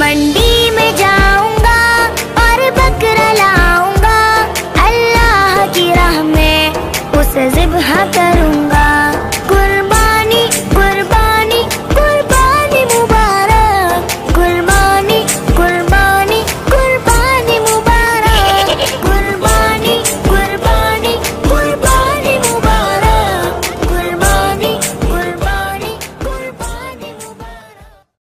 मंडी में जाऊँगा और बकरा लाऊँगा। अल्लाह की राह में उसे जिब्हा करूँगा।